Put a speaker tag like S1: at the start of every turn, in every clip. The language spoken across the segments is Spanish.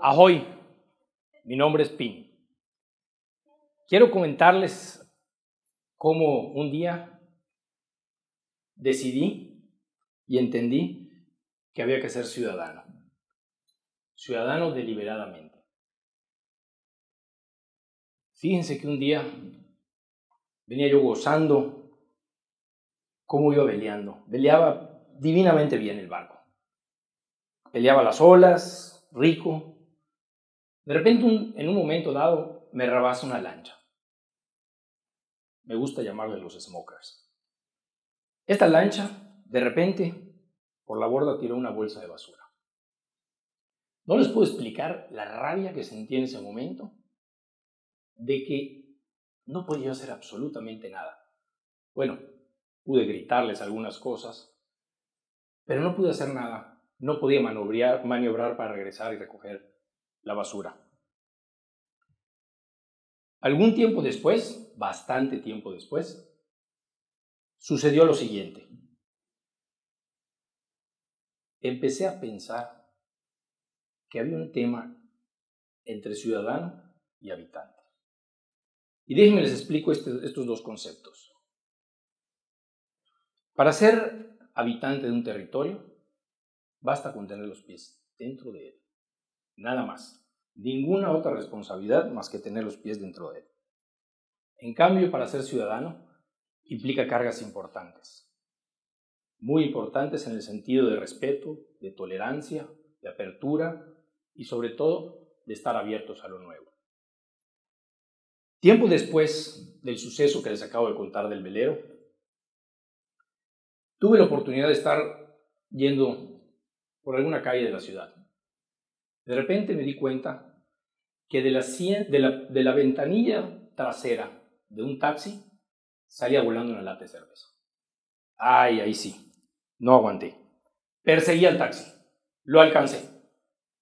S1: Ahoy, mi nombre es Pin. Quiero comentarles cómo un día decidí y entendí que había que ser ciudadano. Ciudadano deliberadamente. Fíjense que un día venía yo gozando cómo iba veleando. Veleaba divinamente bien el barco. Peleaba las olas, rico. De repente, en un momento dado, me rabasa una lancha. Me gusta llamarle los smokers. Esta lancha, de repente, por la borda tiró una bolsa de basura. No les puedo explicar la rabia que sentí en ese momento de que no podía hacer absolutamente nada. Bueno, pude gritarles algunas cosas, pero no pude hacer nada no podía maniobrar para regresar y recoger la basura. Algún tiempo después, bastante tiempo después, sucedió lo siguiente. Empecé a pensar que había un tema entre ciudadano y habitante. Y déjenme les explico este, estos dos conceptos. Para ser habitante de un territorio, Basta con tener los pies dentro de él. Nada más. Ninguna otra responsabilidad más que tener los pies dentro de él. En cambio, para ser ciudadano, implica cargas importantes. Muy importantes en el sentido de respeto, de tolerancia, de apertura y sobre todo de estar abiertos a lo nuevo. Tiempo después del suceso que les acabo de contar del velero, tuve la oportunidad de estar yendo por alguna calle de la ciudad. De repente me di cuenta que de la, de la, ventanilla trasera de un taxi salía volando una lata de cerveza. Ay, ahí sí, no aguanté. Perseguí al taxi, lo alcancé,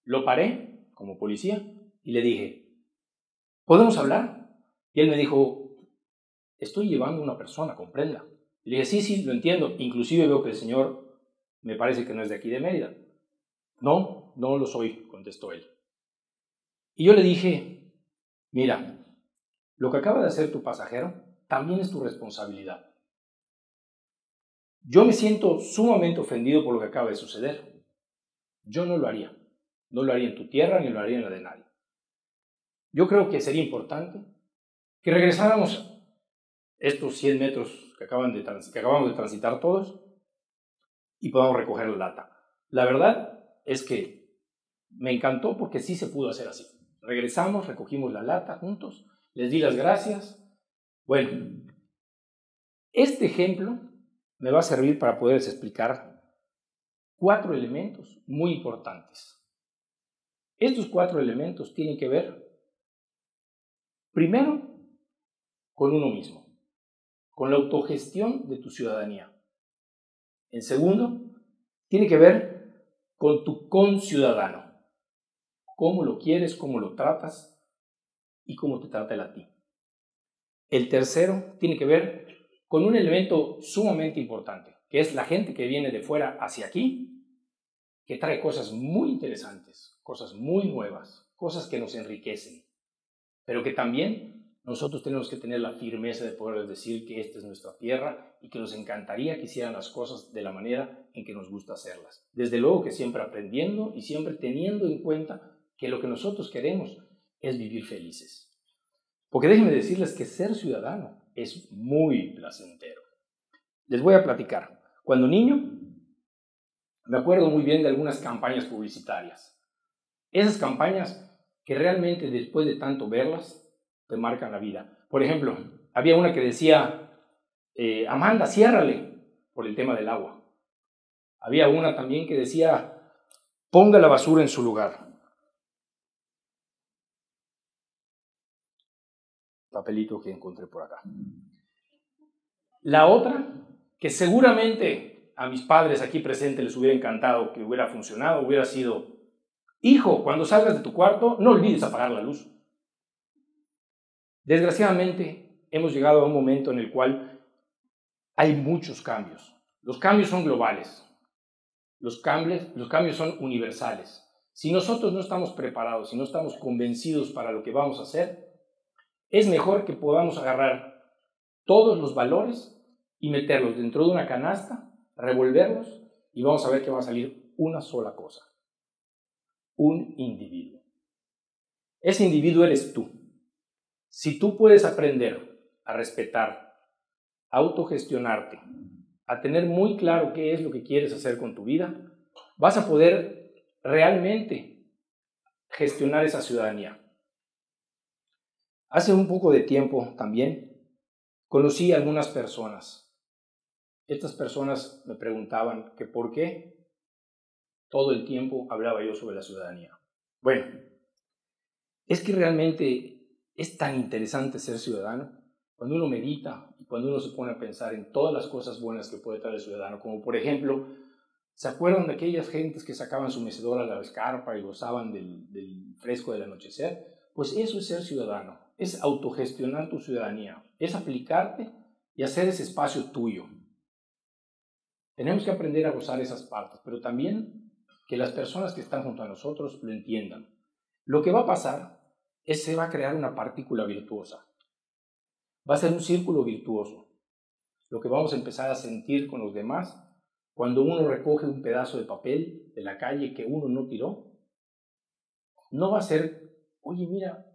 S1: lo paré como policía y le dije, ¿podemos hablar? Y él me dijo, estoy llevando a una persona, comprenda. le dije, sí, sí, lo entiendo. Inclusive veo que el señor me parece que no es de aquí de Mérida. No, no lo soy, contestó él. Y yo le dije, mira, lo que acaba de hacer tu pasajero también es tu responsabilidad. Yo me siento sumamente ofendido por lo que acaba de suceder. Yo no lo haría. No lo haría en tu tierra ni lo haría en la de nadie. Yo creo que sería importante que regresáramos estos 100 metros que, que acabamos de transitar todos y podamos recoger la lata. La verdad es que me encantó porque sí se pudo hacer así. Regresamos, recogimos la lata juntos, les di las gracias. Bueno, este ejemplo me va a servir para poderles explicar cuatro elementos muy importantes. Estos cuatro elementos tienen que ver, primero, con uno mismo, con la autogestión de tu ciudadanía. En segundo, tiene que ver con tu conciudadano. Cómo lo quieres, cómo lo tratas y cómo te trata él a ti. El tercero tiene que ver con un elemento sumamente importante, que es la gente que viene de fuera hacia aquí, que trae cosas muy interesantes, cosas muy nuevas, cosas que nos enriquecen, pero que también nosotros tenemos que tener la firmeza de poder decir que esta es nuestra tierra y que nos encantaría que hicieran las cosas de la manera en que nos gusta hacerlas. Desde luego que siempre aprendiendo y siempre teniendo en cuenta que lo que nosotros queremos es vivir felices. Porque déjenme decirles que ser ciudadano es muy placentero. Les voy a platicar. Cuando niño, me acuerdo muy bien de algunas campañas publicitarias. Esas campañas que realmente después de tanto verlas, te marcan la vida. Por ejemplo, había una que decía, eh, Amanda, ciérrale por el tema del agua. Había una también que decía, ponga la basura en su lugar. Papelito que encontré por acá. La otra, que seguramente a mis padres aquí presentes les hubiera encantado que hubiera funcionado, hubiera sido, hijo, cuando salgas de tu cuarto, no olvides apagar la luz. Desgraciadamente, hemos llegado a un momento en el cual hay muchos cambios. Los cambios son globales. Los cambios, los cambios son universales. Si nosotros no estamos preparados, si no estamos convencidos para lo que vamos a hacer, es mejor que podamos agarrar todos los valores y meterlos dentro de una canasta, revolverlos y vamos a ver que va a salir una sola cosa. Un individuo. Ese individuo eres tú. Si tú puedes aprender a respetar, a autogestionarte, a tener muy claro qué es lo que quieres hacer con tu vida, vas a poder realmente gestionar esa ciudadanía. Hace un poco de tiempo también conocí a algunas personas. Estas personas me preguntaban que por qué todo el tiempo hablaba yo sobre la ciudadanía. Bueno, es que realmente es tan interesante ser ciudadano cuando uno medita y cuando uno se pone a pensar en todas las cosas buenas que puede traer el ciudadano, como por ejemplo, ¿se acuerdan de aquellas gentes que sacaban su mecedora a la escarpa y gozaban del, del fresco del anochecer? Pues eso es ser ciudadano, es autogestionar tu ciudadanía, es aplicarte y hacer ese espacio tuyo. Tenemos que aprender a gozar esas partes, pero también que las personas que están junto a nosotros lo entiendan. Lo que va a pasar es se va a crear una partícula virtuosa. Va a ser un círculo virtuoso. Lo que vamos a empezar a sentir con los demás cuando uno recoge un pedazo de papel de la calle que uno no tiró, no va a ser, oye, mira,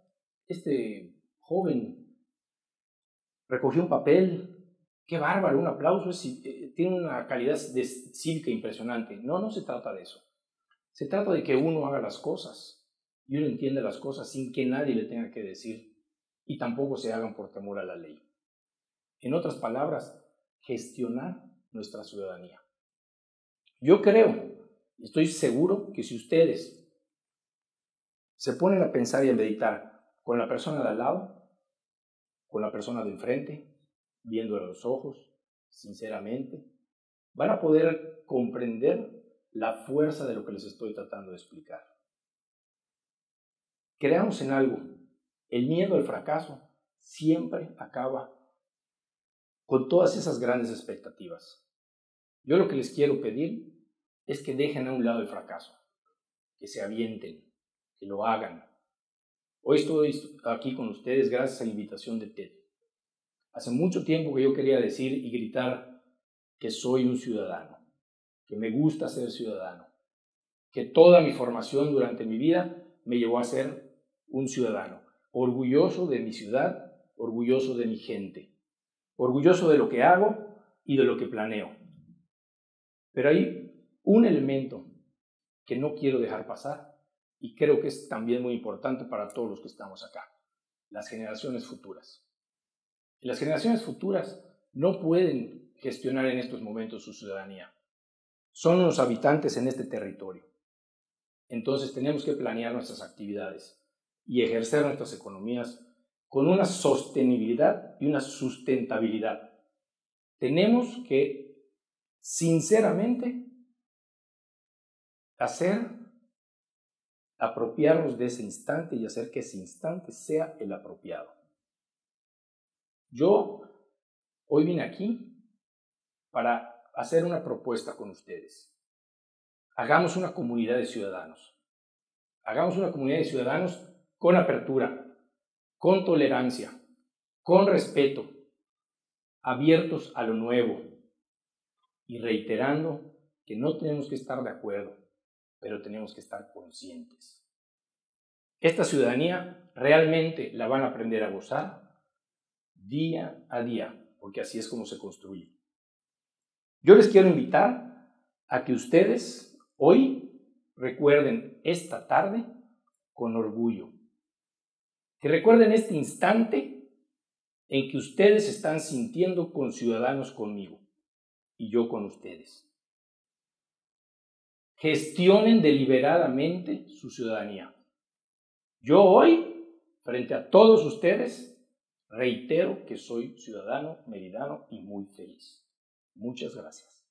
S1: este joven recogió un papel, qué bárbaro, un aplauso, eh, tiene una calidad de cívica impresionante. No, no se trata de eso. Se trata de que uno haga las cosas y uno entienda las cosas sin que nadie le tenga que decir y tampoco se hagan por temor a la ley. En otras palabras, gestionar nuestra ciudadanía. Yo creo, estoy seguro que si ustedes se ponen a pensar y a meditar con la persona de al lado, con la persona de enfrente, viéndole los ojos, sinceramente, van a poder comprender la fuerza de lo que les estoy tratando de explicar. Creamos en algo. El miedo al fracaso siempre acaba con todas esas grandes expectativas. Yo lo que les quiero pedir es que dejen a un lado el fracaso, que se avienten, que lo hagan. Hoy estoy aquí con ustedes gracias a la invitación de TED. Hace mucho tiempo que yo quería decir y gritar que soy un ciudadano, que me gusta ser ciudadano, que toda mi formación durante mi vida me llevó a ser un ciudadano, orgulloso de mi ciudad, orgulloso de mi gente, orgulloso de lo que hago y de lo que planeo. Pero hay un elemento que no quiero dejar pasar y creo que es también muy importante para todos los que estamos acá, las generaciones futuras. las generaciones futuras no pueden gestionar en estos momentos su ciudadanía. Son los habitantes en este territorio. Entonces tenemos que planear nuestras actividades y ejercer nuestras economías con una sostenibilidad y una sustentabilidad. Tenemos que, sinceramente, hacer, apropiarnos de ese instante y hacer que ese instante sea el apropiado. Yo hoy vine aquí para hacer una propuesta con ustedes. Hagamos una comunidad de ciudadanos. Hagamos una comunidad de ciudadanos con apertura, con tolerancia, con respeto, abiertos a lo nuevo y reiterando que no tenemos que estar de acuerdo, pero tenemos que estar conscientes. Esta ciudadanía realmente la van a aprender a gozar día a día, porque así es como se construye. Yo les quiero invitar a que ustedes hoy recuerden esta tarde con orgullo que recuerden este instante en que ustedes están sintiendo conciudadanos conmigo y yo con ustedes gestionen deliberadamente su ciudadanía. Yo hoy, frente a todos ustedes, reitero que soy ciudadano meridano y muy feliz. Muchas gracias.